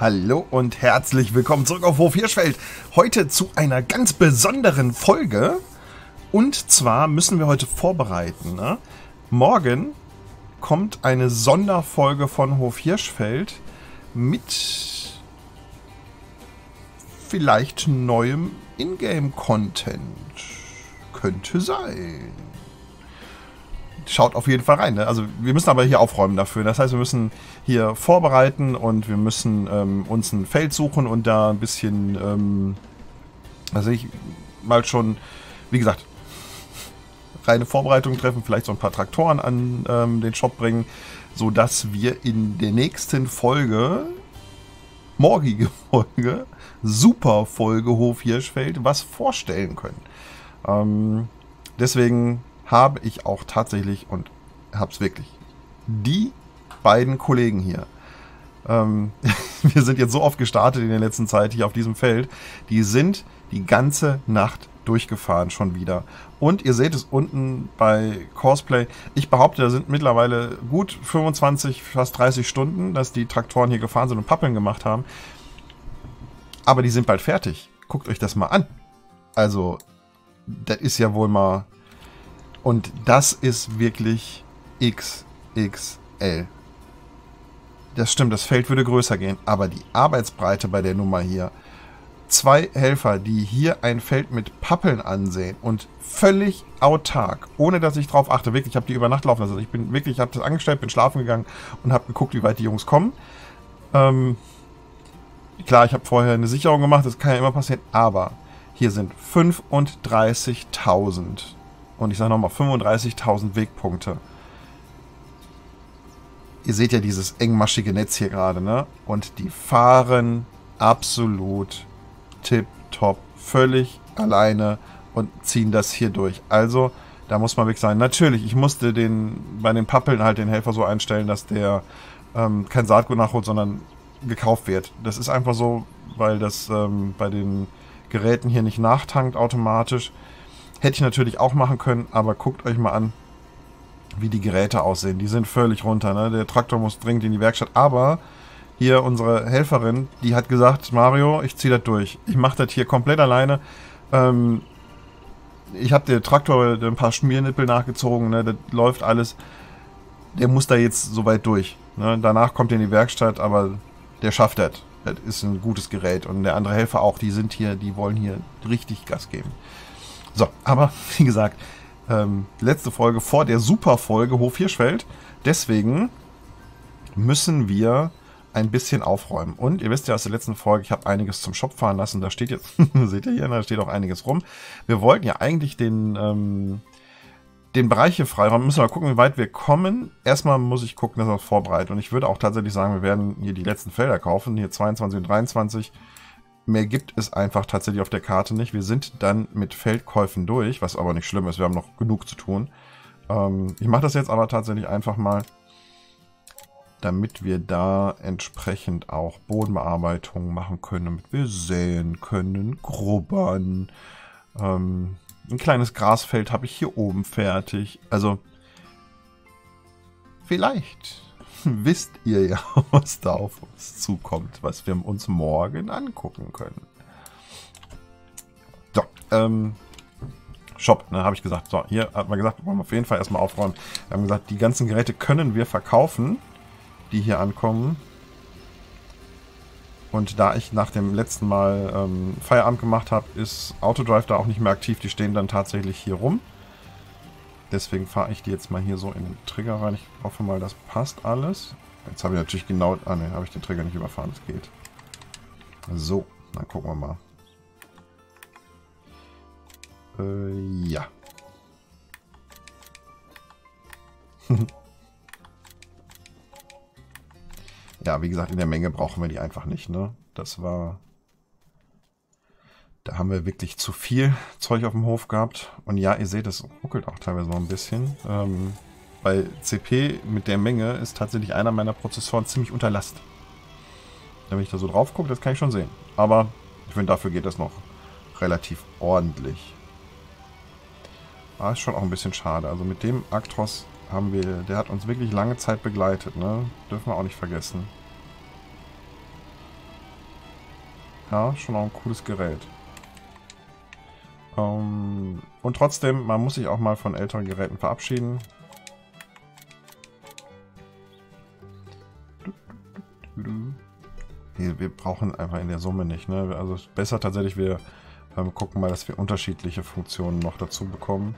Hallo und herzlich willkommen zurück auf Hof Hirschfeld. Heute zu einer ganz besonderen Folge. Und zwar müssen wir heute vorbereiten. Ne? Morgen kommt eine Sonderfolge von Hof Hirschfeld mit vielleicht neuem Ingame-Content. Könnte sein schaut auf jeden Fall rein. Ne? Also wir müssen aber hier aufräumen dafür. Das heißt, wir müssen hier vorbereiten und wir müssen ähm, uns ein Feld suchen und da ein bisschen, ähm, also ich mal schon, wie gesagt, reine Vorbereitung treffen, vielleicht so ein paar Traktoren an ähm, den Shop bringen, sodass wir in der nächsten Folge, morgige Folge, super Folge Hof Hirschfeld, was vorstellen können. Ähm, deswegen habe ich auch tatsächlich und habe es wirklich. Die beiden Kollegen hier. Ähm, wir sind jetzt so oft gestartet in der letzten Zeit hier auf diesem Feld. Die sind die ganze Nacht durchgefahren schon wieder. Und ihr seht es unten bei Cosplay. Ich behaupte, da sind mittlerweile gut 25, fast 30 Stunden, dass die Traktoren hier gefahren sind und Pappeln gemacht haben. Aber die sind bald fertig. Guckt euch das mal an. Also, das ist ja wohl mal und das ist wirklich XXL. Das stimmt, das Feld würde größer gehen, aber die Arbeitsbreite bei der Nummer hier. Zwei Helfer, die hier ein Feld mit Pappeln ansehen und völlig autark, ohne dass ich drauf achte. Wirklich, ich habe die über Nacht laufen lassen. Also ich bin wirklich, ich habe das angestellt, bin schlafen gegangen und habe geguckt, wie weit die Jungs kommen. Ähm, klar, ich habe vorher eine Sicherung gemacht, das kann ja immer passieren, aber hier sind 35.000 und ich sage nochmal 35.000 Wegpunkte. Ihr seht ja dieses engmaschige Netz hier gerade, ne? Und die fahren absolut tipptopp, völlig alleine und ziehen das hier durch. Also, da muss man wirklich sagen, natürlich, ich musste den bei den Pappeln halt den Helfer so einstellen, dass der ähm, kein Saatgut nachholt, sondern gekauft wird. Das ist einfach so, weil das ähm, bei den Geräten hier nicht nachtankt automatisch. Hätte ich natürlich auch machen können, aber guckt euch mal an, wie die Geräte aussehen. Die sind völlig runter. Ne? Der Traktor muss dringend in die Werkstatt. Aber hier unsere Helferin, die hat gesagt, Mario, ich ziehe das durch. Ich mache das hier komplett alleine. Ähm, ich habe den Traktor ein paar Schmiernippel nachgezogen. Ne? Das läuft alles. Der muss da jetzt soweit durch. Ne? Danach kommt er in die Werkstatt, aber der schafft das. Das ist ein gutes Gerät. Und der andere Helfer auch, die sind hier, die wollen hier richtig Gas geben. So, aber wie gesagt, ähm, letzte Folge vor der Superfolge Hof Hirschfeld. Deswegen müssen wir ein bisschen aufräumen. Und ihr wisst ja aus der letzten Folge, ich habe einiges zum Shop fahren lassen. Da steht jetzt, seht ihr hier, da steht auch einiges rum. Wir wollten ja eigentlich den, ähm, den Bereich hier freiräumen. Müssen wir mal gucken, wie weit wir kommen. Erstmal muss ich gucken, dass wir das vorbereiten. Und ich würde auch tatsächlich sagen, wir werden hier die letzten Felder kaufen. Hier 22 und 23. Mehr gibt es einfach tatsächlich auf der Karte nicht. Wir sind dann mit Feldkäufen durch, was aber nicht schlimm ist. Wir haben noch genug zu tun. Ähm, ich mache das jetzt aber tatsächlich einfach mal, damit wir da entsprechend auch Bodenbearbeitung machen können, damit wir säen können, grubbern. Ähm, ein kleines Grasfeld habe ich hier oben fertig. Also, vielleicht wisst ihr ja, was da auf uns zukommt, was wir uns morgen angucken können. So, ähm, Shop, ne, habe ich gesagt. So, hier hat man gesagt, wollen wir auf jeden Fall erstmal aufräumen. Wir haben gesagt, die ganzen Geräte können wir verkaufen, die hier ankommen. Und da ich nach dem letzten Mal ähm, Feierabend gemacht habe, ist Autodrive da auch nicht mehr aktiv. Die stehen dann tatsächlich hier rum. Deswegen fahre ich die jetzt mal hier so in den Trigger rein. Ich hoffe mal, das passt alles. Jetzt habe ich natürlich genau... Ah ne, habe ich den Trigger nicht überfahren. Das geht. So, dann gucken wir mal. Äh, ja. ja, wie gesagt, in der Menge brauchen wir die einfach nicht, ne? Das war da haben wir wirklich zu viel Zeug auf dem Hof gehabt. Und ja, ihr seht, es ruckelt auch teilweise noch ein bisschen. Ähm, bei CP mit der Menge ist tatsächlich einer meiner Prozessoren ziemlich unter Last. Wenn ich da so drauf gucke, das kann ich schon sehen. Aber ich finde, dafür geht das noch relativ ordentlich. Aber ist schon auch ein bisschen schade. Also mit dem Actros haben wir, der hat uns wirklich lange Zeit begleitet, ne? Dürfen wir auch nicht vergessen. Ja, schon auch ein cooles Gerät. Ähm, und trotzdem, man muss sich auch mal von älteren Geräten verabschieden. Wir, wir brauchen einfach in der Summe nicht. Ne? Also besser tatsächlich, wir ähm, gucken mal, dass wir unterschiedliche Funktionen noch dazu bekommen.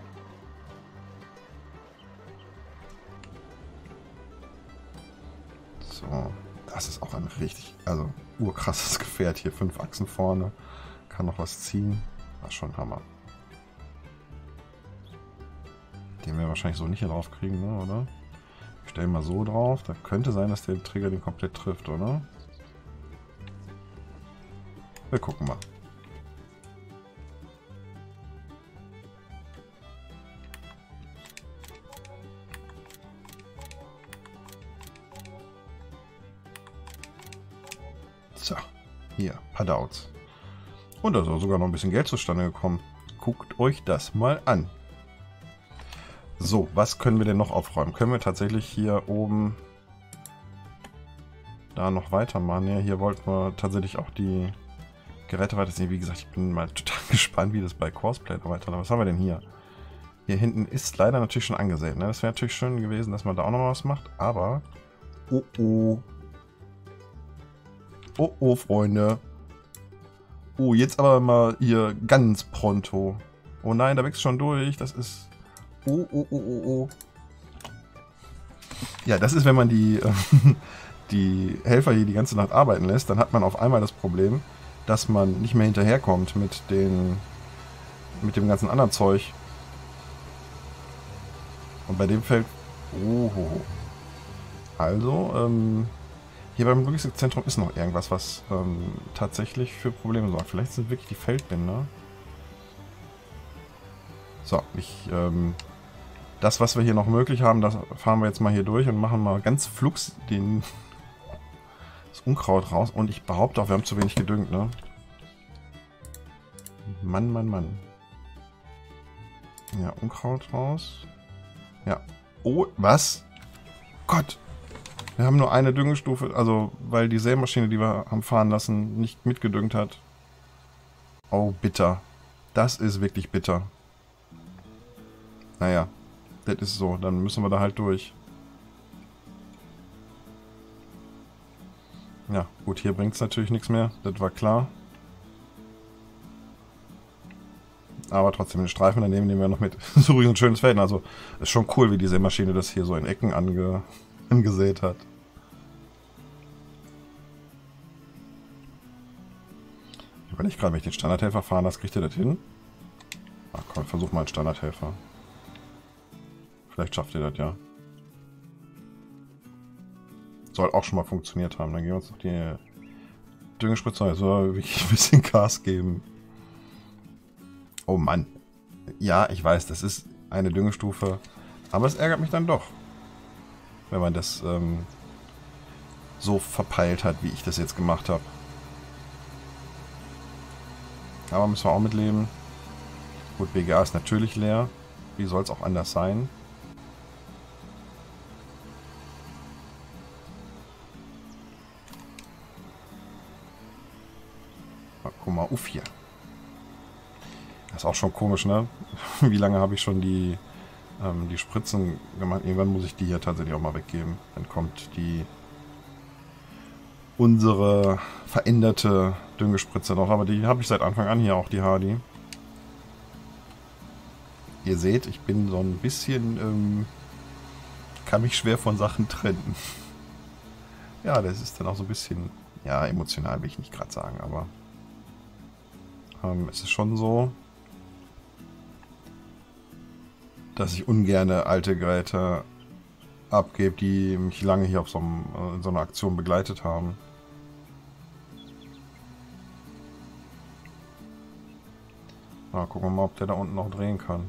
So, das ist auch ein richtig, also urkrasses Gefährt hier. Fünf Achsen vorne, kann noch was ziehen. Ist schon Hammer. Den wir wahrscheinlich so nicht hier drauf kriegen, ne, oder? Ich stelle mal so drauf. Da könnte sein, dass der Trigger den komplett trifft, oder? Wir gucken mal. So, hier, Padouts. Und da ist sogar noch ein bisschen Geld zustande gekommen. Guckt euch das mal an. So, was können wir denn noch aufräumen? Können wir tatsächlich hier oben da noch weitermachen? Ja, hier wollten wir tatsächlich auch die Geräte weiterziehen. Wie gesagt, ich bin mal total gespannt, wie das bei Courseplay weiterläuft. Was haben wir denn hier? Hier hinten ist leider natürlich schon angesehen. Ne? Das wäre natürlich schön gewesen, dass man da auch noch was macht. Aber... Oh, oh. Oh, oh, Freunde. Oh, jetzt aber mal hier ganz pronto. Oh nein, da wächst schon durch. Das ist... Oh, oh, oh, oh, oh. Ja, das ist, wenn man die, äh, die Helfer hier die ganze Nacht arbeiten lässt, dann hat man auf einmal das Problem, dass man nicht mehr hinterherkommt mit den mit dem ganzen anderen Zeug. Und bei dem fällt... Oh, also, ähm, hier beim Logistikzentrum ist noch irgendwas, was ähm, tatsächlich für Probleme sorgt. Vielleicht sind wirklich die Feldbinder. So, ich, ähm, das, was wir hier noch möglich haben, das fahren wir jetzt mal hier durch und machen mal ganz flugs den, das Unkraut raus. Und ich behaupte auch, wir haben zu wenig gedüngt, ne? Mann, Mann, Mann. Ja, Unkraut raus. Ja. Oh, was? Gott. Wir haben nur eine Düngestufe, also weil die Sämaschine, die wir haben fahren lassen, nicht mitgedüngt hat. Oh, bitter. Das ist wirklich bitter. Naja, das ist so. Dann müssen wir da halt durch. Ja, gut, hier bringt es natürlich nichts mehr. Das war klar. Aber trotzdem den Streifen daneben nehmen wir noch mit. so ein schönes Feld. Also ist schon cool, wie diese Maschine das hier so in Ecken ange angesät hat. Ich überlege gerade, wenn ich den Standardhelfer fahren lasse, kriegt ihr das hin? Ach komm, versuch mal einen Standardhelfer. Vielleicht schafft ihr das ja. Soll auch schon mal funktioniert haben. Dann gehen wir uns noch die Düngespritze. Also wirklich ein bisschen Gas geben. Oh Mann. Ja, ich weiß, das ist eine Düngestufe. Aber es ärgert mich dann doch. Wenn man das ähm, so verpeilt hat, wie ich das jetzt gemacht habe. Aber müssen wir auch mitleben. Gut, BGA ist natürlich leer. Wie soll es auch anders sein? guck mal, uff hier. Das ist auch schon komisch, ne? Wie lange habe ich schon die, ähm, die Spritzen gemacht? Irgendwann muss ich die hier tatsächlich auch mal weggeben. Dann kommt die unsere veränderte Düngespritze noch. Aber die habe ich seit Anfang an hier auch, die Hardy. Ihr seht, ich bin so ein bisschen... Ähm, kann mich schwer von Sachen trennen. ja, das ist dann auch so ein bisschen... Ja, emotional will ich nicht gerade sagen, aber... Ähm, es ist schon so, dass ich ungerne alte Geräte abgebe, die mich lange hier auf so, einem, äh, in so einer Aktion begleitet haben. Na, gucken wir mal, ob der da unten noch drehen kann.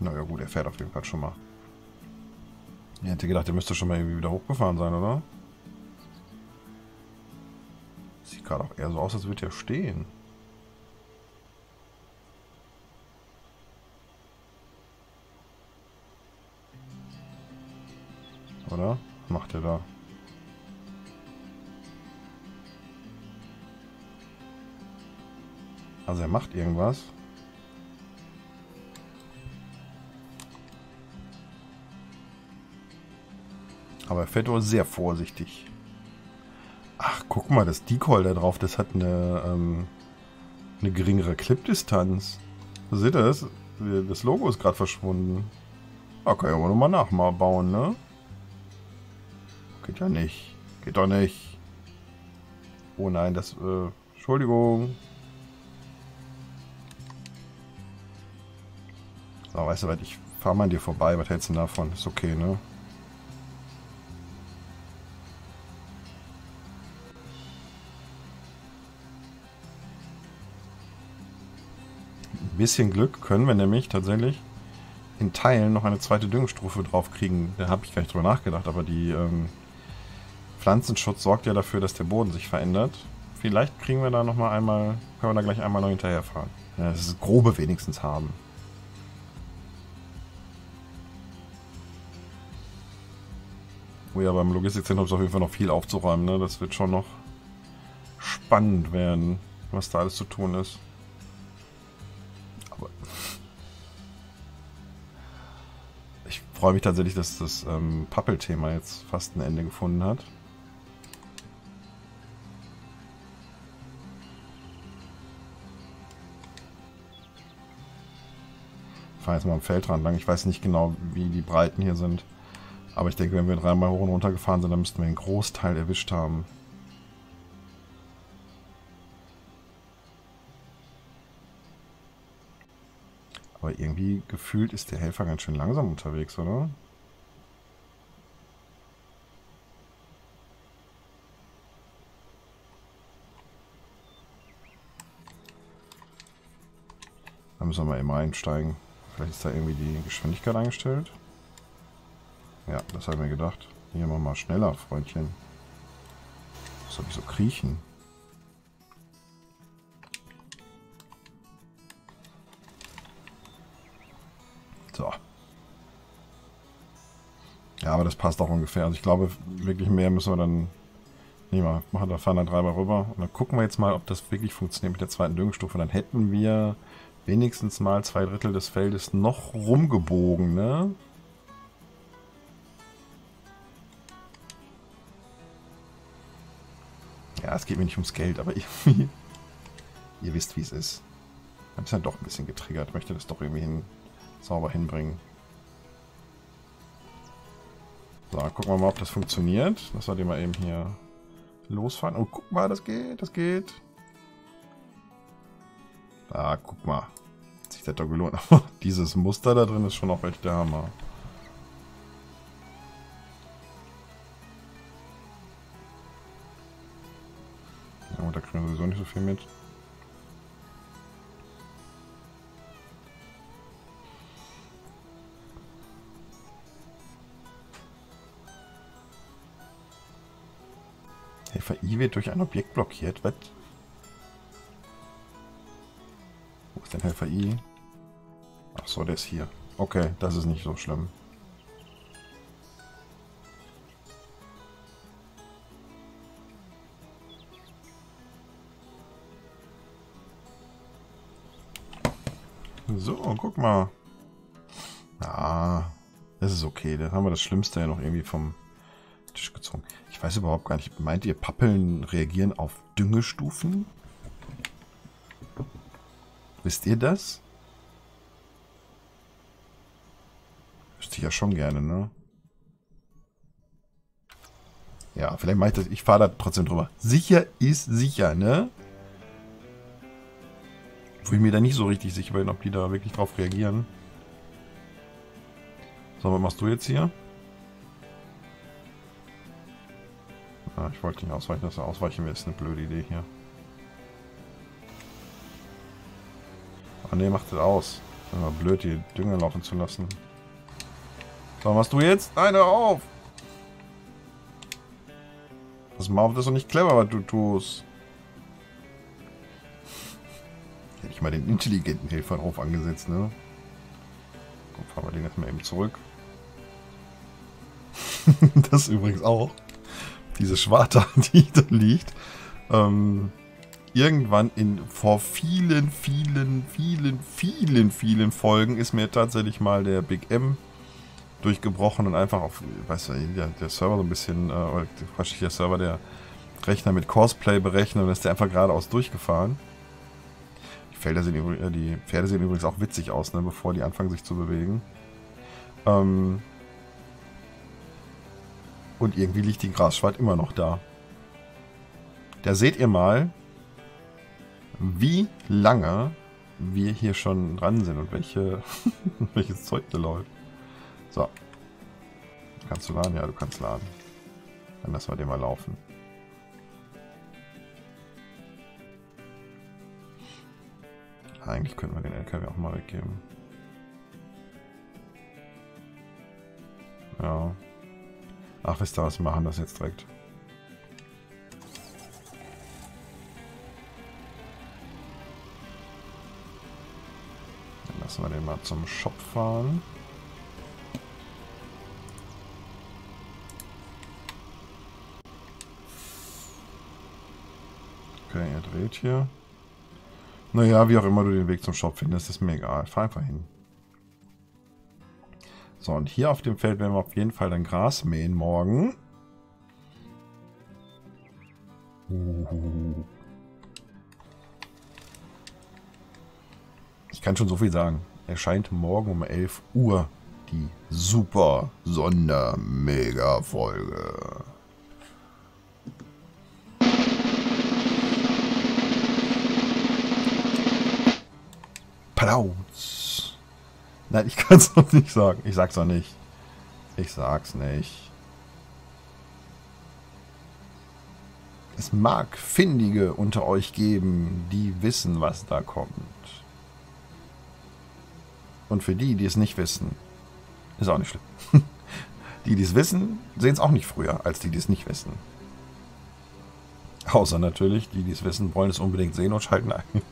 Naja gut, er fährt auf jeden Fall schon mal. Ich hätte gedacht, der müsste schon mal irgendwie wieder hochgefahren sein, oder? Gerade auch eher so aus, als würde er stehen. Oder? Was macht er da? Also er macht irgendwas. Aber er fährt wohl sehr vorsichtig. Guck mal, das Decoy da drauf, das hat eine, ähm, eine geringere Clipdistanz. Seht ihr das? Das Logo ist gerade verschwunden. Da kann ich aber nochmal nachbauen, ne? Geht ja nicht. Geht doch nicht. Oh nein, das... Äh, Entschuldigung. So, weißt du was, ich fahr mal an dir vorbei. Was hältst du davon? Ist okay, ne? Bisschen Glück können wir nämlich tatsächlich in Teilen noch eine zweite Düngstrophe drauf kriegen. Da habe ich gar nicht drüber nachgedacht, aber die ähm, Pflanzenschutz sorgt ja dafür, dass der Boden sich verändert. Vielleicht kriegen wir da noch mal einmal, können wir da gleich einmal noch hinterherfahren. Ja, das ist grobe wenigstens haben. Oh ja, beim Logistikzentrum ist auf jeden Fall noch viel aufzuräumen. Ne? Das wird schon noch spannend werden, was da alles zu tun ist. Freue mich tatsächlich, dass das ähm, Pappel-Thema jetzt fast ein Ende gefunden hat. Ich fahre jetzt mal am Feldrand lang. Ich weiß nicht genau, wie die Breiten hier sind. Aber ich denke, wenn wir dreimal hoch und runter gefahren sind, dann müssten wir einen Großteil erwischt haben. Irgendwie gefühlt ist der Helfer ganz schön langsam unterwegs, oder? Da müssen wir mal eben einsteigen. Vielleicht ist da irgendwie die Geschwindigkeit eingestellt. Ja, das habe ich mir gedacht. Hier machen wir mal schneller, Freundchen. Was soll ich so kriechen? So. Ja, aber das passt auch ungefähr. Also ich glaube, wirklich mehr müssen wir dann... Nee, mal, machen da fahren da dreimal rüber. Und dann gucken wir jetzt mal, ob das wirklich funktioniert mit der zweiten Düngstufe. Dann hätten wir wenigstens mal zwei Drittel des Feldes noch rumgebogen, ne? Ja, es geht mir nicht ums Geld, aber irgendwie... Ihr wisst, wie es ist. Ich habe es dann doch ein bisschen getriggert. Möchte das doch irgendwie hin, sauber hinbringen. So, gucken wir mal, ob das funktioniert. Wir den mal eben hier losfahren. Oh, guck mal, das geht, das geht. Ah, guck mal. Hat sich das doch gelohnt. Aber dieses Muster da drin ist schon auch echt der Hammer. Ja, da kriegen wir sowieso nicht so viel mit. Wird durch ein Objekt blockiert. Was? Wo ist denn Helfer I? Ach so, der ist hier. Okay, das ist nicht so schlimm. So, guck mal. Ah, das ist okay. Dann haben wir das Schlimmste ja noch irgendwie vom Tisch gezogen. Ich weiß überhaupt gar nicht. Meint ihr, Pappeln reagieren auf Düngestufen? Wisst ihr das? Wüsste ich ja schon gerne, ne? Ja, vielleicht mache ich das. Ich fahre da trotzdem drüber. Sicher ist sicher, ne? Wo ich mir da nicht so richtig sicher bin, ob die da wirklich drauf reagieren. So, was machst du jetzt hier? Ah, ich wollte nicht ausweichen, dass er ausweichen will. Ist eine blöde Idee hier. Ah ne, macht das aus. Immer blöd, die Dünger laufen zu lassen. So, was machst du jetzt? Nein, hör auf! Das Maul ist doch nicht clever, was du tust. Hätte ich mal den intelligenten Helfer drauf angesetzt, ne? Dann fahren wir den jetzt mal eben zurück. das übrigens auch. Diese Schwarte, die da liegt. Ähm, irgendwann in vor vielen, vielen, vielen, vielen, vielen Folgen ist mir tatsächlich mal der Big M durchgebrochen und einfach auf, weißt du, der, der Server so ein bisschen, äh, oder der Server, der Rechner mit Cosplay berechnet und ist der einfach geradeaus durchgefahren. Die, Felder sehen, äh, die Pferde sehen übrigens auch witzig aus, ne, bevor die anfangen sich zu bewegen. Ähm und irgendwie liegt die Grasschwart immer noch da. Da seht ihr mal, wie lange wir hier schon dran sind und welche, welches Zeug da läuft. So. Kannst du laden? Ja, du kannst laden. Dann lassen wir den mal laufen. Eigentlich könnten wir den LKW auch mal weggeben. Ja. Ach, wisst ihr was, wir machen das jetzt direkt. Dann lassen wir den mal zum Shop fahren. Okay, er dreht hier. Naja, wie auch immer du den Weg zum Shop findest, ist mir egal. Fahr einfach hin. So, und hier auf dem Feld werden wir auf jeden Fall dann Gras mähen morgen. Ich kann schon so viel sagen. Erscheint morgen um 11 Uhr die super Sonder-Mega-Folge. Plauz. Nein, ich kann es noch nicht sagen. Ich sag's noch nicht. Ich sag's nicht. Es mag Findige unter euch geben, die wissen, was da kommt. Und für die, die es nicht wissen, ist auch nicht schlimm. Die, die es wissen, sehen es auch nicht früher, als die, die es nicht wissen. Außer natürlich, die, die es wissen, wollen es unbedingt sehen und schalten ein.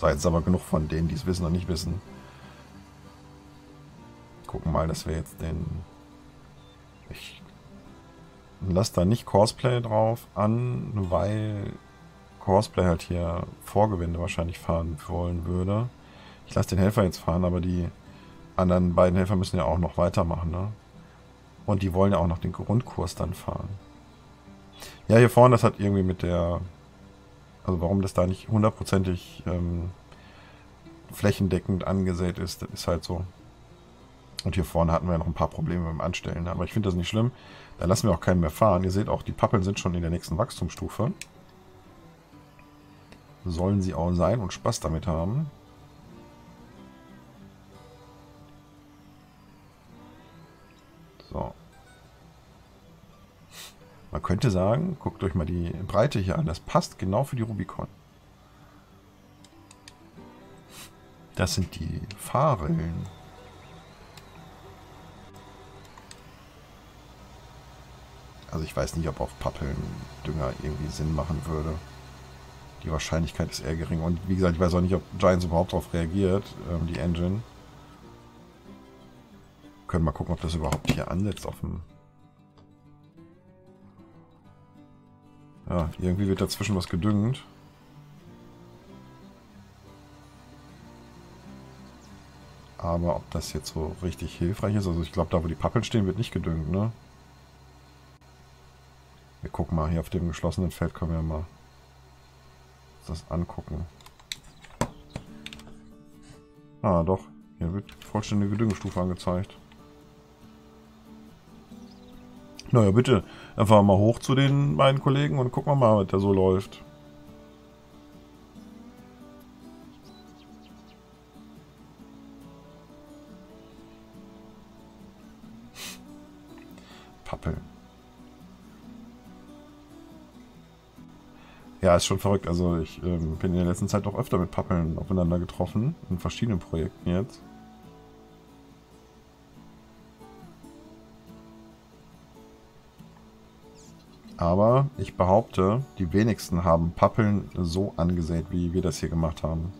So, jetzt aber genug von denen, die es wissen und nicht wissen. Gucken mal, dass wir jetzt den... Ich lasse da nicht Cosplay drauf an, weil Cosplay halt hier Vorgewinde wahrscheinlich fahren wollen würde. Ich lasse den Helfer jetzt fahren, aber die anderen beiden Helfer müssen ja auch noch weitermachen, ne? Und die wollen ja auch noch den Grundkurs dann fahren. Ja, hier vorne, das hat irgendwie mit der also warum das da nicht hundertprozentig ähm, flächendeckend angesät ist, das ist halt so. Und hier vorne hatten wir noch ein paar Probleme beim Anstellen. Aber ich finde das nicht schlimm. Da lassen wir auch keinen mehr fahren. Ihr seht auch, die Pappeln sind schon in der nächsten Wachstumsstufe. Sollen sie auch sein und Spaß damit haben. So. Man könnte sagen, guckt euch mal die Breite hier an. Das passt genau für die Rubicon. Das sind die Fahrrillen. Also ich weiß nicht, ob auf Pappeln Dünger irgendwie Sinn machen würde. Die Wahrscheinlichkeit ist eher gering. Und wie gesagt, ich weiß auch nicht, ob Giants überhaupt darauf reagiert, ähm, die Engine. Können wir mal gucken, ob das überhaupt hier ansetzt auf dem Ja, irgendwie wird dazwischen was gedüngt. Aber ob das jetzt so richtig hilfreich ist, also ich glaube, da wo die Pappeln stehen, wird nicht gedüngt, ne? Wir gucken mal, hier auf dem geschlossenen Feld können wir mal das angucken. Ah, doch. Hier wird vollständige Düngestufe angezeigt. Naja, bitte. Einfach mal hoch zu den beiden Kollegen und gucken wir mal, was da so läuft. Ja, ist schon verrückt. Also ich ähm, bin in der letzten Zeit auch öfter mit Pappeln aufeinander getroffen. In verschiedenen Projekten jetzt. Aber ich behaupte, die wenigsten haben Pappeln so angesät, wie wir das hier gemacht haben.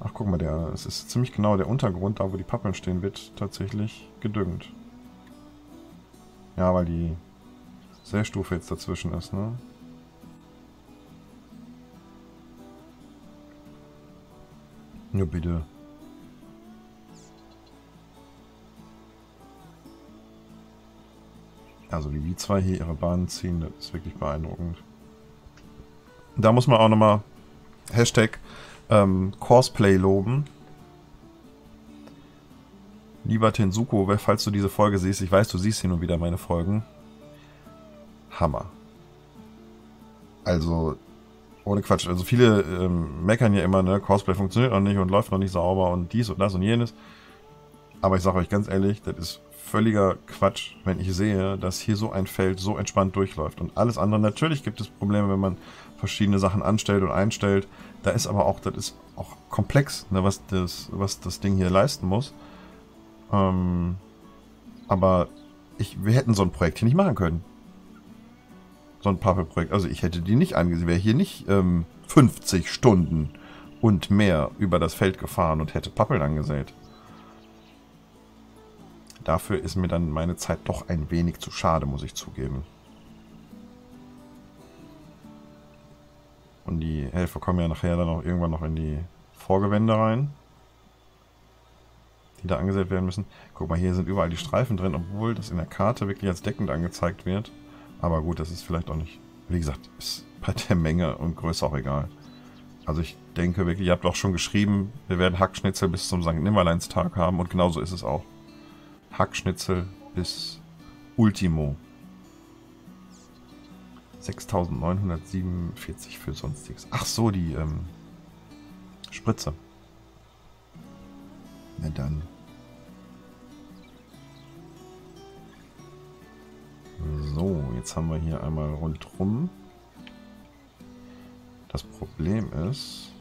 Ach, guck mal, der, es ist ziemlich genau der Untergrund, da wo die Pappeln stehen, wird tatsächlich gedüngt. Ja, weil die Sästufe jetzt dazwischen ist, ne? Ja, bitte. Also wie die zwei hier ihre Bahnen ziehen, das ist wirklich beeindruckend. Da muss man auch nochmal Hashtag ähm, Cosplay loben. Lieber Tensuko, falls du diese Folge siehst, ich weiß, du siehst hier nur wieder meine Folgen. Hammer. Also, ohne Quatsch. Also viele ähm, meckern ja immer, ne, Cosplay funktioniert noch nicht und läuft noch nicht sauber und dies und das und jenes. Aber ich sage euch ganz ehrlich, das ist völliger Quatsch, wenn ich sehe, dass hier so ein Feld so entspannt durchläuft. Und alles andere, natürlich gibt es Probleme, wenn man verschiedene Sachen anstellt und einstellt. Da ist aber auch, das ist auch komplex, ne, was, das, was das Ding hier leisten muss. Ähm, aber ich, wir hätten so ein Projekt hier nicht machen können. So ein Puppet-Projekt. Also ich hätte die nicht angesehen. Wäre hier nicht ähm, 50 Stunden und mehr über das Feld gefahren und hätte Pappeln angesät. Dafür ist mir dann meine Zeit doch ein wenig zu schade, muss ich zugeben. Und die Helfer kommen ja nachher dann auch irgendwann noch in die Vorgewände rein. Die da angesetzt werden müssen. Guck mal, hier sind überall die Streifen drin, obwohl das in der Karte wirklich als deckend angezeigt wird. Aber gut, das ist vielleicht auch nicht... Wie gesagt, ist bei der Menge und Größe auch egal. Also ich denke wirklich, ihr habt auch schon geschrieben, wir werden Hackschnitzel bis zum St. Nimmerleinstag haben und genauso ist es auch. Hackschnitzel bis Ultimo. 6947 für sonstiges. Ach so, die ähm, Spritze. Na dann. So, jetzt haben wir hier einmal rundrum. Das Problem ist,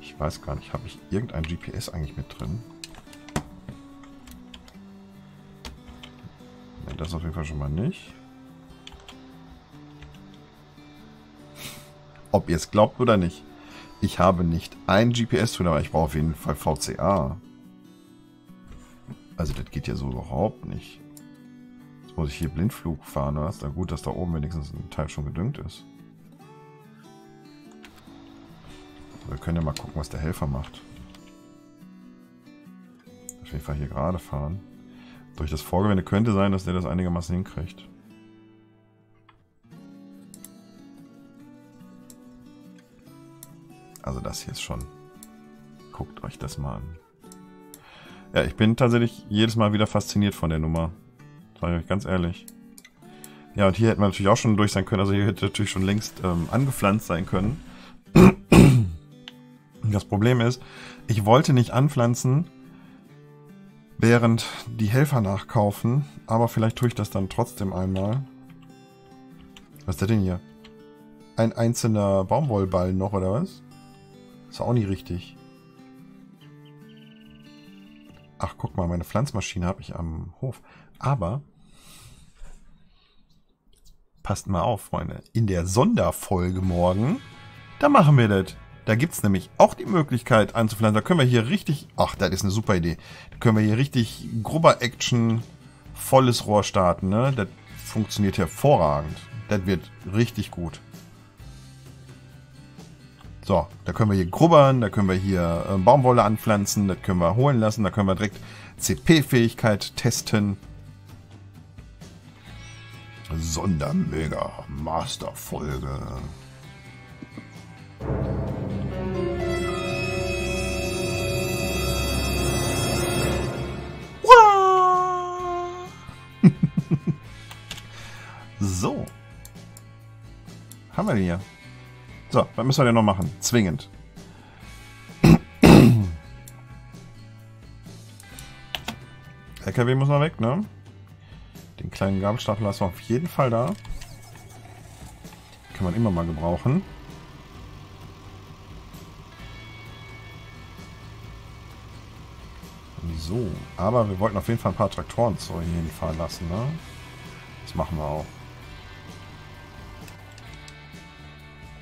ich weiß gar nicht, habe ich irgendein GPS eigentlich mit drin? das auf jeden Fall schon mal nicht. Ob ihr es glaubt oder nicht. Ich habe nicht ein GPS-Tool, aber ich brauche auf jeden Fall VCA. Also das geht ja so überhaupt nicht. Muss ich hier Blindflug fahren, oder ist da gut, dass da oben wenigstens ein Teil schon gedüngt ist. Wir können ja mal gucken, was der Helfer macht. Auf jeden Fall hier gerade fahren. Durch das Vorgewende könnte sein, dass der das einigermaßen hinkriegt. Also das hier ist schon... Guckt euch das mal an. Ja, ich bin tatsächlich jedes Mal wieder fasziniert von der Nummer. Sag ich ganz ehrlich. Ja, und hier hätte man natürlich auch schon durch sein können. Also hier hätte natürlich schon längst ähm, angepflanzt sein können. Das Problem ist, ich wollte nicht anpflanzen, während die Helfer nachkaufen. Aber vielleicht tue ich das dann trotzdem einmal. Was ist das denn hier? Ein einzelner Baumwollball noch, oder was? Ist auch nicht richtig. Ach, guck mal, meine Pflanzmaschine habe ich am Hof. Aber, passt mal auf, Freunde. In der Sonderfolge morgen, da machen wir das. Da gibt es nämlich auch die Möglichkeit anzupflanzen. Da können wir hier richtig... Ach, das ist eine super Idee. Da können wir hier richtig grober Action volles Rohr starten. Ne? Das funktioniert hervorragend. Das wird richtig gut. So, da können wir hier grubbern, da können wir hier äh, Baumwolle anpflanzen, das können wir holen lassen, da können wir direkt CP-Fähigkeit testen. Sondermega Masterfolge. so. Haben wir den hier. So, was müssen wir denn noch machen? Zwingend. LKW muss noch weg, ne? Den kleinen Gabelstapel lassen wir auf jeden Fall da. Kann man immer mal gebrauchen. So, aber wir wollten auf jeden Fall ein paar Traktoren zu hinfahren lassen, ne? Das machen wir auch.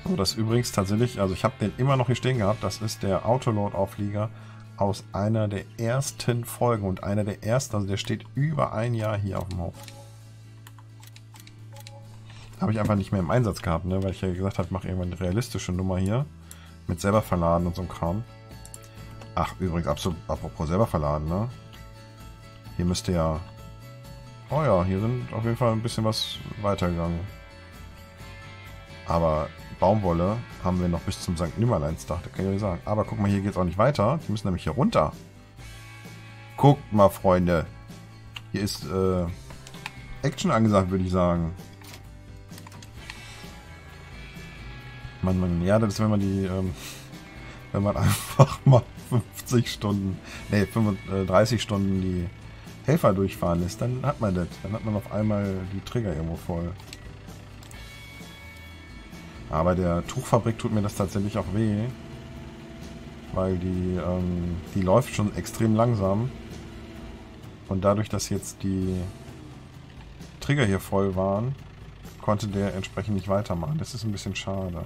So, das ist übrigens tatsächlich, also ich habe den immer noch hier stehen gehabt, das ist der Autoload-Auflieger aus einer der ersten Folgen und einer der ersten, also der steht über ein Jahr hier auf dem Hof. Habe ich einfach nicht mehr im Einsatz gehabt, ne? weil ich ja gesagt habe, mache irgendwann eine realistische Nummer hier. Mit selber verladen und so ein Kram. Ach, übrigens, absolut, apropos selber verladen, ne? Hier müsste ja... Oh ja, hier sind auf jeden Fall ein bisschen was weitergegangen. Aber Baumwolle haben wir noch bis zum St. Nimmerleinstag, da kann ich nicht sagen. Aber guck mal, hier geht es auch nicht weiter. Die müssen nämlich hier runter. Guckt mal, Freunde. Hier ist äh, Action angesagt, würde ich sagen. Man, man, ja, das ist, wenn man die, ähm, wenn man einfach mal 50 Stunden, nee, 35 Stunden die Helfer durchfahren lässt, dann hat man das. Dann hat man auf einmal die Trigger irgendwo voll. Aber der Tuchfabrik tut mir das tatsächlich auch weh. Weil die, ähm, die läuft schon extrem langsam. Und dadurch, dass jetzt die Trigger hier voll waren, konnte der entsprechend nicht weitermachen. Das ist ein bisschen schade.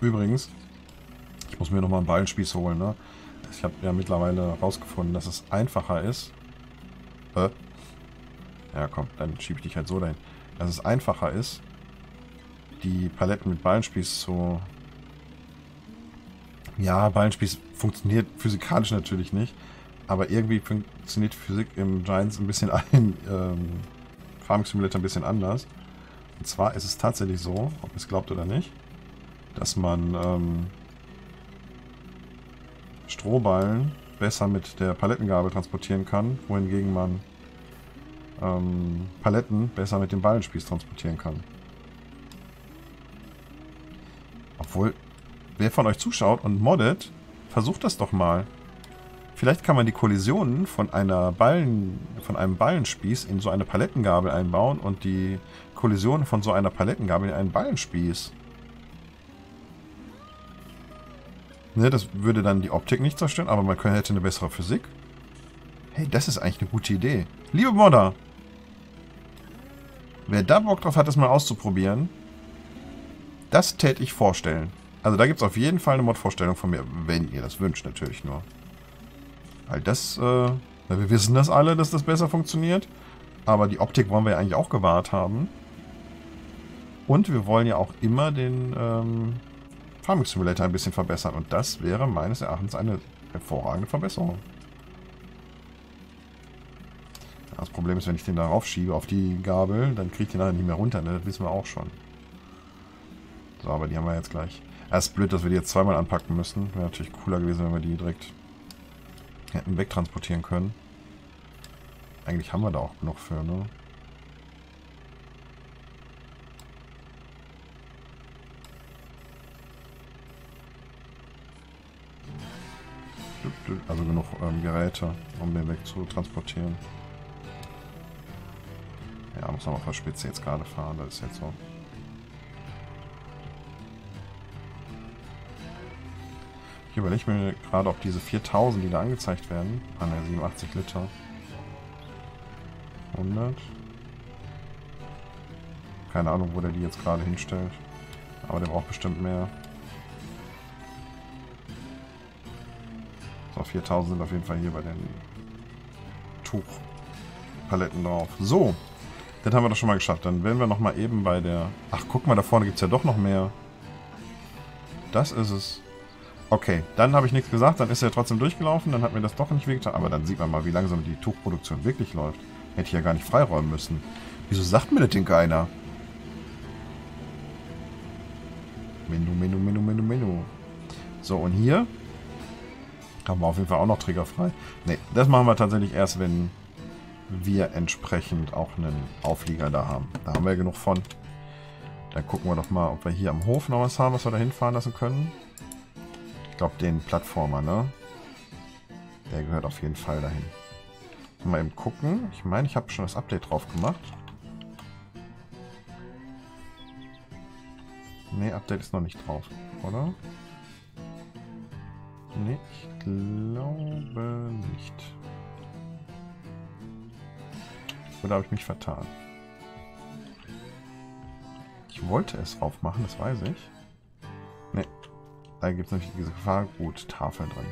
Übrigens, ich muss mir nochmal einen Ballenspieß holen, ne? Ich habe ja mittlerweile herausgefunden, dass es einfacher ist. Äh? Ja, komm, dann schiebe ich dich halt so dahin. Dass es einfacher ist, die Paletten mit Ballenspieß zu... Ja, Ballenspieß funktioniert physikalisch natürlich nicht. Aber irgendwie funktioniert Physik im Giants ein bisschen ein, ähm, Farming Simulator ein bisschen anders. Und zwar ist es tatsächlich so, ob ihr es glaubt oder nicht, dass man ähm, Strohballen besser mit der Palettengabel transportieren kann, wohingegen man ähm, Paletten besser mit dem Ballenspieß transportieren kann. Obwohl, wer von euch zuschaut und moddet, versucht das doch mal. Vielleicht kann man die Kollisionen von einer Ballen, von einem Ballenspieß in so eine Palettengabel einbauen und die Kollisionen von so einer Palettengabel in einen Ballenspieß. Ne, das würde dann die Optik nicht zerstören, aber man könnte, hätte eine bessere Physik. Hey, das ist eigentlich eine gute Idee. Liebe Modder, wer da Bock drauf hat, das mal auszuprobieren, das täte ich vorstellen. Also da gibt es auf jeden Fall eine Mod-Vorstellung von mir, wenn ihr das wünscht natürlich nur. Weil das, äh, wir wissen das alle, dass das besser funktioniert. Aber die Optik wollen wir ja eigentlich auch gewahrt haben. Und wir wollen ja auch immer den, ähm, Farming Simulator ein bisschen verbessern. Und das wäre meines Erachtens eine hervorragende Verbesserung. Das Problem ist, wenn ich den darauf schiebe, auf die Gabel, dann kriegt die nachher nicht mehr runter. Ne? Das wissen wir auch schon. So, aber die haben wir jetzt gleich. Es ist blöd, dass wir die jetzt zweimal anpacken müssen. Wäre natürlich cooler gewesen, wenn wir die direkt hätten wegtransportieren können. Eigentlich haben wir da auch genug für, ne? Also genug ähm, Geräte, um den weg zu transportieren. Ja, muss man auf der Spitze jetzt gerade fahren, das ist jetzt so. Ich überlege mir gerade, ob diese 4000, die da angezeigt werden, an der 87 Liter, 100, keine Ahnung, wo der die jetzt gerade hinstellt, aber der braucht bestimmt mehr. So, 4000 sind auf jeden Fall hier bei den Tuchpaletten drauf. So, das haben wir doch schon mal geschafft. Dann werden wir noch mal eben bei der... Ach, guck mal, da vorne gibt es ja doch noch mehr. Das ist es. Okay, dann habe ich nichts gesagt. Dann ist er trotzdem durchgelaufen. Dann hat mir das doch nicht wehgetan. Aber dann sieht man mal, wie langsam die Tuchproduktion wirklich läuft. Hätte ich ja gar nicht freiräumen müssen. Wieso sagt mir das denn keiner? Menü, Menü, Menü, Menü, Menü. So, und hier haben wir auf jeden Fall auch noch triggerfrei. Ne, das machen wir tatsächlich erst, wenn wir entsprechend auch einen Auflieger da haben. Da haben wir genug von. Dann gucken wir doch mal, ob wir hier am Hof noch was haben, was wir da hinfahren lassen können. Ich glaube, den Plattformer, ne? Der gehört auf jeden Fall dahin. Mal eben gucken. Ich meine, ich habe schon das Update drauf gemacht. Ne, Update ist noch nicht drauf, oder? Ne, ich glaube nicht. Oder habe ich mich vertan? Ich wollte es aufmachen, das weiß ich. Ne, da gibt es nämlich diese Gefahr. Gut, Tafel drin.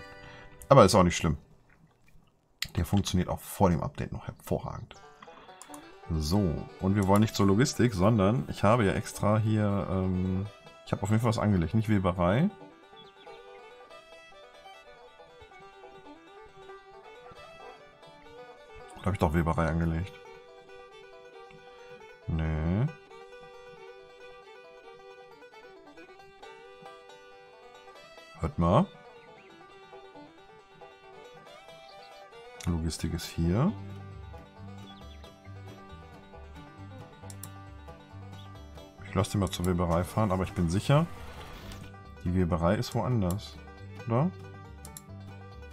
Aber ist auch nicht schlimm. Der funktioniert auch vor dem Update noch hervorragend. So, und wir wollen nicht zur Logistik, sondern ich habe ja extra hier, ähm, ich habe auf jeden Fall was angelegt, nicht Weberei. Oder habe ich doch Weberei angelegt? Nee. Hört mal. Logistik ist hier. Ich lasse den mal zur Weberei fahren, aber ich bin sicher, die Weberei ist woanders. Oder?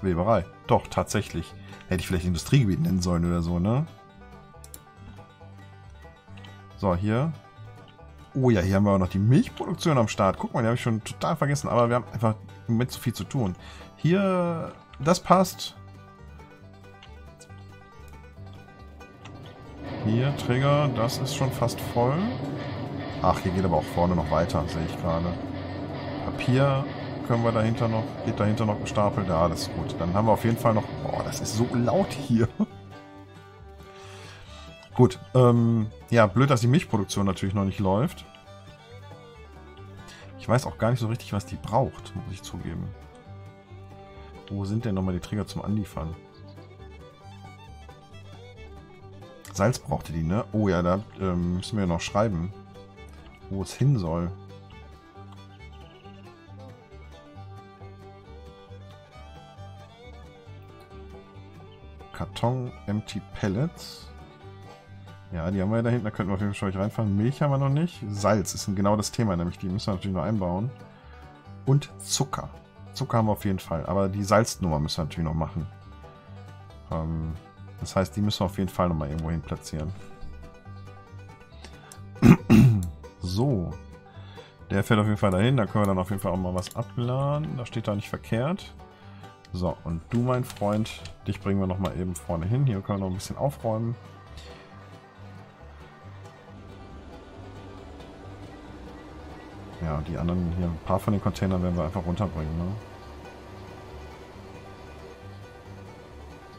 Weberei. Doch, tatsächlich. Hätte ich vielleicht Industriegebiet nennen sollen oder so, ne? So, hier. Oh ja, hier haben wir auch noch die Milchproduktion am Start. Guck mal, die habe ich schon total vergessen, aber wir haben einfach im Moment zu viel zu tun. Hier, das passt. Hier, Trigger, das ist schon fast voll. Ach, hier geht aber auch vorne noch weiter, sehe ich gerade. Papier können wir dahinter noch, geht dahinter noch gestapelt. Ja, das ist gut. Dann haben wir auf jeden Fall noch... Boah, das ist so laut hier. gut, ähm, ja, blöd, dass die Milchproduktion natürlich noch nicht läuft. Ich weiß auch gar nicht so richtig, was die braucht, muss ich zugeben. Wo sind denn nochmal die Trigger zum Anliefern? Salz brauchte die, ne? Oh ja, da ähm, müssen wir ja noch schreiben, wo es hin soll. Karton Empty Pellets. Ja, die haben wir ja da hinten. Da könnten wir auf jeden Fall schon reinfahren. Milch haben wir noch nicht. Salz ist genau das Thema, nämlich die müssen wir natürlich noch einbauen. Und Zucker. Zucker haben wir auf jeden Fall. Aber die Salznummer müssen wir natürlich noch machen. Ähm, das heißt, die müssen wir auf jeden Fall nochmal irgendwo hin platzieren. so. Der fährt auf jeden Fall dahin. Da können wir dann auf jeden Fall auch mal was abladen. Da steht da nicht verkehrt. So, und du, mein Freund, dich bringen wir nochmal eben vorne hin. Hier können wir noch ein bisschen aufräumen. Ja, die anderen hier, ein paar von den Containern werden wir einfach runterbringen, ne?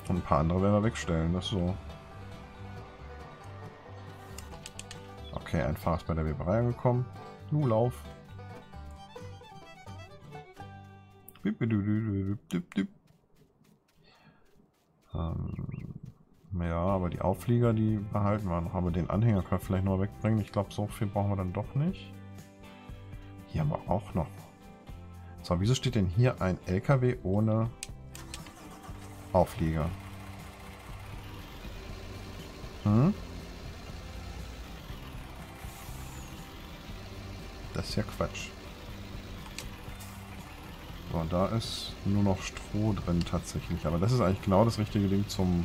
Und ein paar andere werden wir wegstellen, das ist so. Okay, ein Fahrer ist bei der Weberei angekommen. Nu, lauf. Ähm, ja, aber die Auflieger, die behalten wir noch. Aber den Anhänger können wir vielleicht noch wegbringen. Ich glaube, so viel brauchen wir dann doch nicht. Hier haben wir auch noch. So, wieso steht denn hier ein LKW ohne Auflieger? Hm? Das ist ja Quatsch. So, da ist nur noch Stroh drin tatsächlich. Aber das ist eigentlich genau das richtige Ding zum...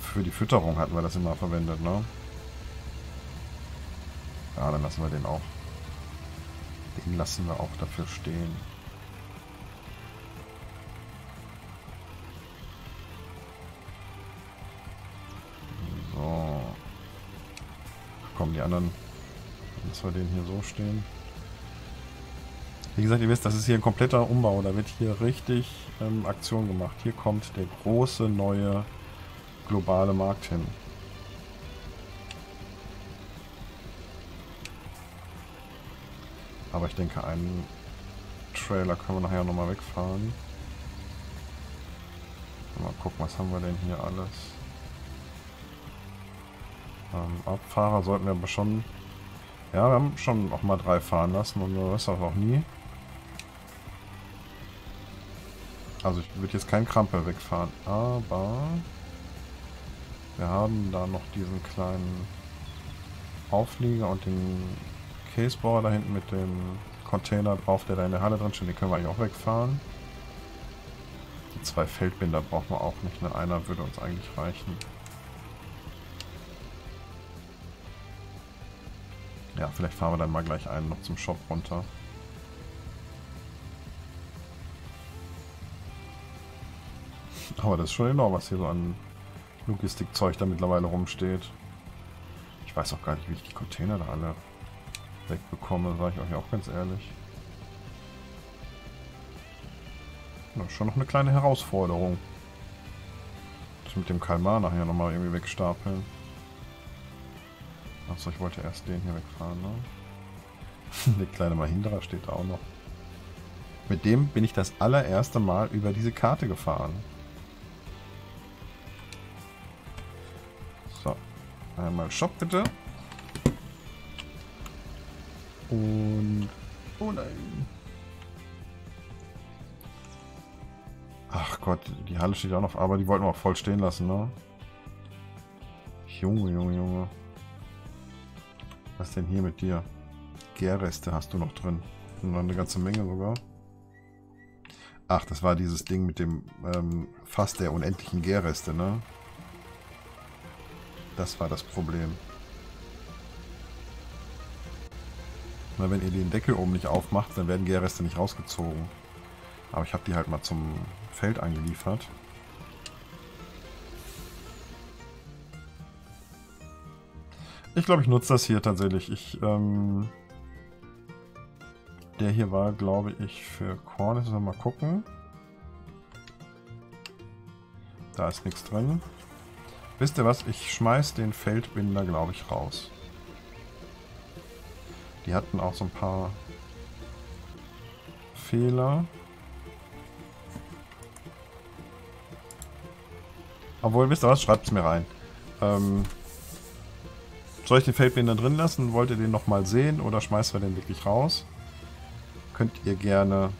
Für die Fütterung hatten wir das immer verwendet, ne? Ja, dann lassen wir den auch. Den lassen wir auch dafür stehen. So. Kommen die anderen. Lassen wir den hier so stehen. Wie gesagt, ihr wisst, das ist hier ein kompletter Umbau. Da wird hier richtig ähm, Aktion gemacht. Hier kommt der große neue globale Markt hin. Aber ich denke, einen Trailer können wir nachher nochmal wegfahren. Mal gucken, was haben wir denn hier alles. Ähm, Abfahrer sollten wir aber schon... Ja, wir haben schon auch mal drei fahren lassen und weißt auch nie. Also ich würde jetzt kein Krampel wegfahren, aber wir haben da noch diesen kleinen Auflieger und den Caseboard da hinten mit dem Container drauf, der da in der Halle drin steht. Den können wir eigentlich auch wegfahren. Die zwei Feldbinder brauchen wir auch nicht. Ne? Einer würde uns eigentlich reichen. Ja, vielleicht fahren wir dann mal gleich einen noch zum Shop runter. Aber das ist schon enorm, was hier so an Logistikzeug da mittlerweile rumsteht. Ich weiß auch gar nicht, wie ich die Container da alle wegbekomme, sage ich euch auch ganz ehrlich. Ist schon noch eine kleine Herausforderung. Das mit dem Kalmar nachher nochmal irgendwie wegstapeln. Achso, ich wollte erst den hier wegfahren, ne? Der kleine Mahindra steht auch noch. Mit dem bin ich das allererste Mal über diese Karte gefahren. Einmal Shop bitte. Und... Oh nein. Ach Gott, die Halle steht auch noch, aber die wollten wir auch voll stehen lassen, ne? Junge, Junge, Junge. Was denn hier mit dir? Gärreste hast du noch drin. Und noch eine ganze Menge sogar. Ach, das war dieses Ding mit dem ähm, Fass der unendlichen Gärreste, ne? Das war das Problem. Na, wenn ihr den Deckel oben nicht aufmacht, dann werden Gärreste nicht rausgezogen. Aber ich habe die halt mal zum Feld eingeliefert. Ich glaube, ich nutze das hier tatsächlich. Ich, ähm, der hier war, glaube ich, für Korn. Jetzt mal gucken. Da ist nichts drin. Wisst ihr was? Ich schmeiß den Feldbinder, glaube ich, raus. Die hatten auch so ein paar Fehler. Obwohl, wisst ihr was? Schreibt es mir rein. Ähm, soll ich den Feldbinder drin lassen? Wollt ihr den nochmal sehen oder schmeißen wir den wirklich raus? Könnt ihr gerne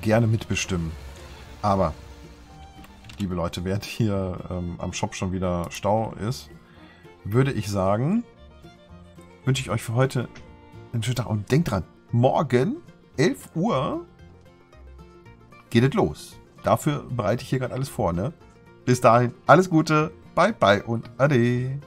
gerne mitbestimmen. Aber, liebe Leute, während hier ähm, am Shop schon wieder Stau ist, würde ich sagen, wünsche ich euch für heute einen schönen Tag. Und denkt dran, morgen, 11 Uhr, geht es los. Dafür bereite ich hier gerade alles vor, ne? Bis dahin, alles Gute, bye bye und ade.